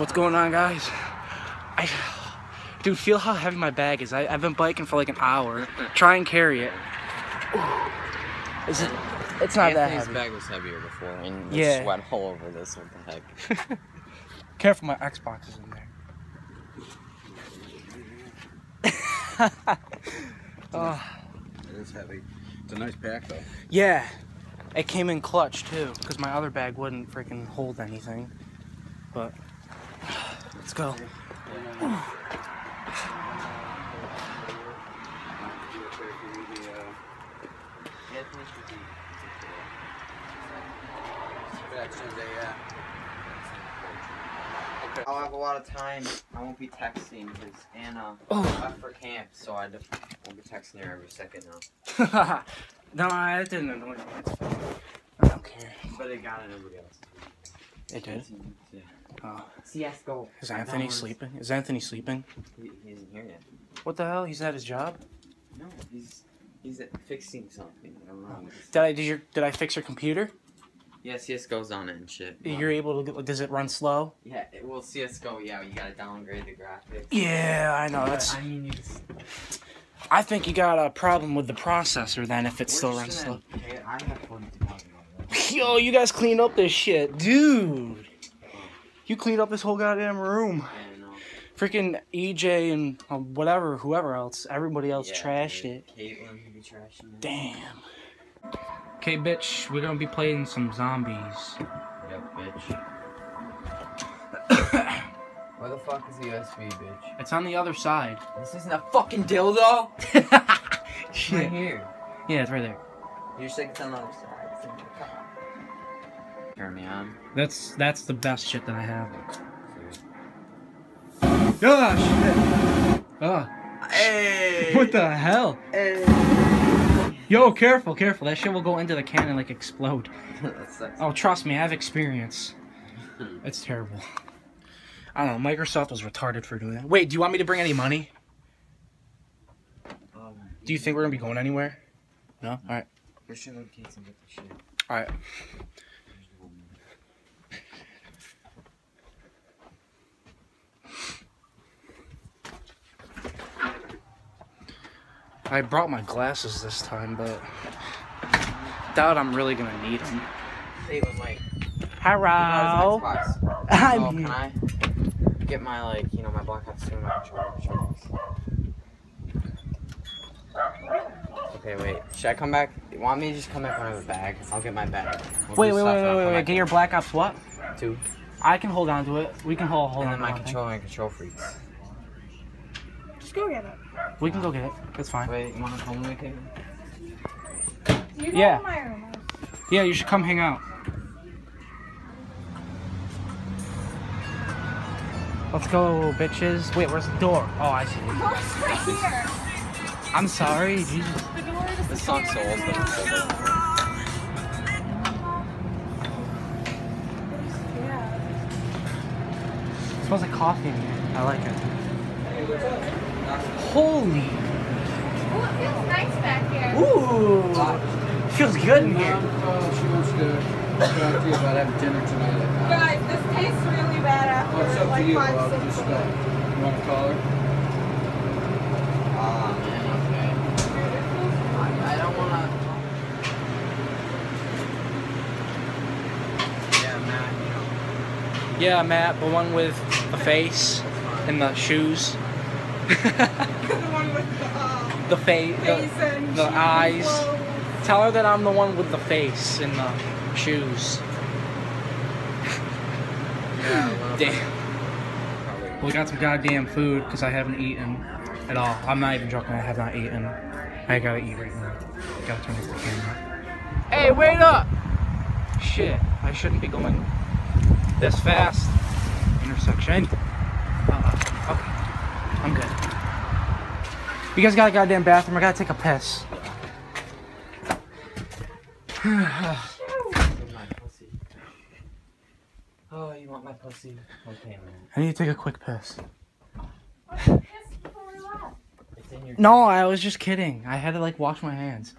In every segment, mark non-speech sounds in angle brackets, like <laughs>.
What's going on, guys? I, dude, feel how heavy my bag is. I, I've been biking for like an hour. Try and carry it. Is it? It's not that Anthony's heavy. bag was heavier before, and Yeah. yeah. sweat all over this. What the heck? <laughs> Careful, my Xbox is in there. <laughs> oh, It is heavy. It's a nice pack though. yeah, it came in clutch too, because my other bag wouldn't freaking hold anything. But let's go. I'll have a lot of time. I won't be texting because Anna Oh. left for camp, so I won't be texting her every second now. <laughs> no, I didn't annoy me. I don't care. But it got everybody else. It did. Yeah. Oh. CS:GO. Is Anthony sleeping? Is Anthony sleeping? He, he isn't here yet. What the hell? He's at his job. No, he's he's fixing something. I don't know. Oh. Did I did your did I fix your computer? Yeah, CS:GO's on it and shit. You're able to. get- Does it run slow? Yeah, it, well, CS:GO. Oh, yeah, you gotta downgrade the graphics. Yeah, I know. But, That's. I mean, you just, I think you got a problem with the processor then if it still runs slow. gonna- Hey, I have fun talking about that. <laughs> Yo, you guys cleaned up this shit, dude. You cleaned up this whole goddamn room. Freaking EJ and uh, whatever, whoever else, everybody else Yeah, trashed dude. it. Caitlin be trashing. Damn. Okay, bitch, we're gonna be playing some zombies. Yep, bitch. <coughs> Where the fuck is the USB, bitch? It's on the other side. This isn't a fucking dildo. <laughs> It's right here. Yeah, it's right there. You're saying it's on the other side. Turn me on. That's that's the best shit that I have. Ah, shit. Ah, Hey. <laughs> what the hell? Hey. Yo, careful, careful. That shit will go into the can and like explode. <laughs> Oh, trust me, I have experience. <laughs> It's terrible. I don't know. Microsoft was retarded for doing that. Wait, do you want me to bring any money? Um, Do you think we're gonna be going anywhere? No. All right. we should locate and get the shit. All right. I brought my glasses this time, but doubt I'm really gonna need them. Caitlin, like, Hello. Xbox. I'm oh, here. can I get my like, you know, my Black Ops 2 and my controller? Okay, wait. Should I come back? You want me to just come back when I have a bag? I'll get my bag. We'll Wait, do wait, wait, wait, wait, Get your Black Ops what? Two. I can hold on to it. We can hold hold And on then to my one thing. controller and control freaks. Just go get it. We can go get it. That's fine. Wait, you wanna come with me, You Yeah. my room. Yeah, you should come hang out. Let's go, bitches. Wait, where's the door? Oh, I see. it. Oh, right here. I'm sorry, Jesus. The door is This song's so old, but it's so good. It smells like coffee in here. I like it. Holy. Oh, it feels nice back here. Ooh. Feels good in here. She wants to talk to you about having dinner tonight. Guys, this tastes really bad after it's up to like you. five, I'll Six Just, uh, you want to call her? Ah, man, okay. I, I don't wanna. Yeah, man, you know. Yeah, Matt, the one with the face and the shoes. The one with the uh, the face. face The, and the shoes eyes. clothes. tell her that I'm the one with the face and the shoes. Yeah, a little bit. Damn. Probably. We got some goddamn food because I haven't eaten at all. I'm not even joking. I have not eaten. I gotta eat right now. Gotta turn off the camera. Hey, wait up! Shit, I shouldn't be going this fast. Intersection. Uh, okay, I'm good. You guys got a goddamn bathroom? I gotta take a piss. <sighs> Oh, you want my pussy? Okay, man. I need to take a quick piss. Piss before we left. It's in your. No, I was just kidding. I had to like wash my hands.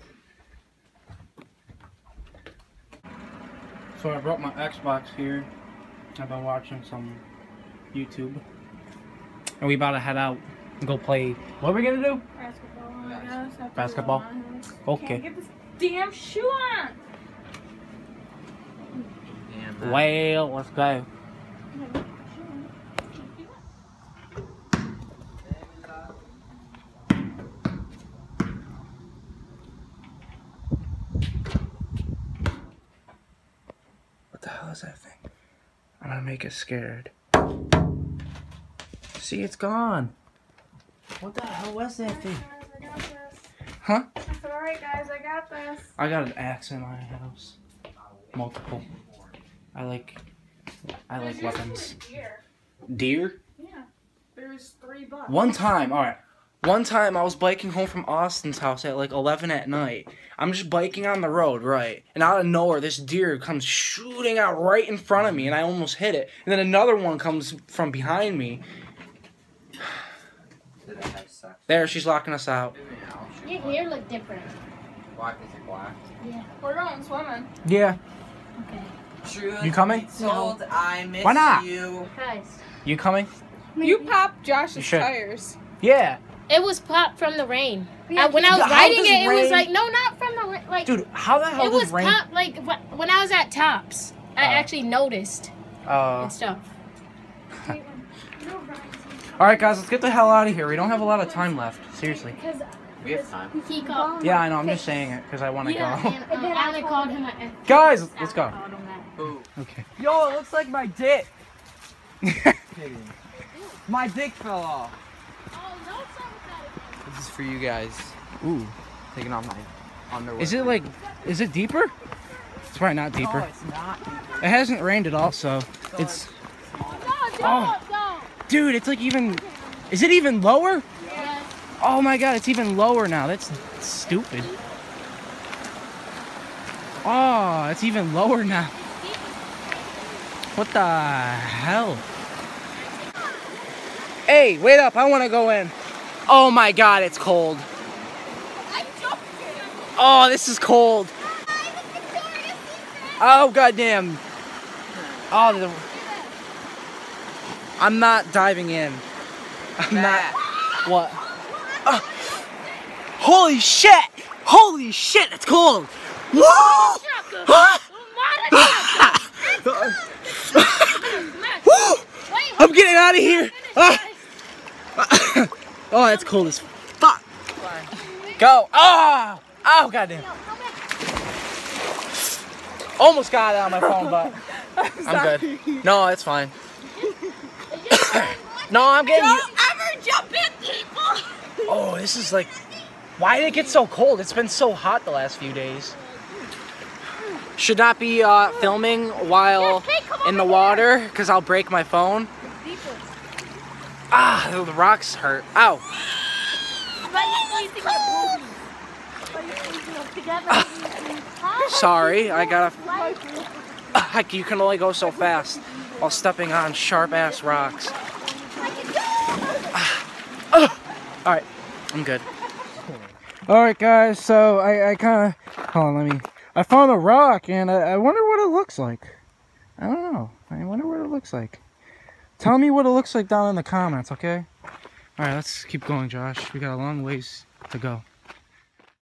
So I brought my Xbox here. I've been watching some YouTube. And we about to head out and go play. What are we gonna do? Basketball, I guess. after Basketball? Okay. Can't get this damn shoe on. Damn. Well, let's go. What the hell is that thing? I'm gonna make it scared. See, it's gone. What the hell was that thing? I got. Huh? It's alright, guys. I got this. I got an axe in my house. Multiple. I like. I like There's weapons. Deer. Deer? Yeah. There's three bucks. One time, alright. One time I was biking home from Austin's house at like 11 at night. I'm just biking on the road, right? And out of nowhere, this deer comes shooting out right in front of me, and I almost hit it. And then another one comes from behind me. <sighs> Did I have sex? There, she's locking us out. Your hair look different. Black is it black? Yeah. We're going swimming. Yeah. Okay. Truth You coming? be Told, I miss Why not? you. Guys. You coming? You popped Josh's You tires. Yeah. It was popped from the rain. Yeah, Uh, when I was How riding does it, it was like no, not from the rain. Like Dude, how the hell it does was rain. popped. Like when I was at Tops, I Uh. actually noticed Uh, and stuff. <laughs> Alright, guys, let's get the hell out of here. We don't have a lot of time left. Seriously. Because We have time. he called. Yeah, I know. I'm just saying it because I want to Yeah, go. and um, Alec called him. A, Guys, let's go. Called him Okay. Yo, it looks like my dick. <laughs> my dick fell off. Oh, no, something. This is for you guys. Ooh. Taking off my underwear. Is it like, is it deeper? It's probably not deeper. No, it's not. It hasn't rained at all, so it's. No, don't, Oh. don't. Dude, it's like even. Is it even lower? Oh my god, it's even lower now. That's stupid. Oh, it's even lower now. What the hell? Hey, wait up. I want to go in. Oh my god, it's cold. Oh, this is cold. Oh goddamn. Oh, the... I'm not diving in. I'm not. What? Uh, holy shit! Holy shit! It's cold. Whoa! <laughs> I'm getting out of here. Ah! <coughs> oh, that's cold as fuck. Go. Oh! Oh, goddamn. Almost got it on my phone, but I'm good. <laughs> No, it's fine. <coughs> no, I'm getting. Oh, this is like. Why did it get so cold? It's been so hot the last few days. Should not be uh, filming while in the water because I'll break my phone. Ah, the rocks hurt. Ow. <laughs> Sorry, I gotta. Ah, <laughs> you can only go so fast while stepping on sharp ass rocks. Ah, Alright, I'm good. Alright, guys, so I, I kind of. Hold on, let me. I found a rock and I, I wonder what it looks like. I don't know. I wonder what it looks like. Tell me what it looks like down in the comments, okay? Alright, let's keep going, Josh. We got a long ways to go.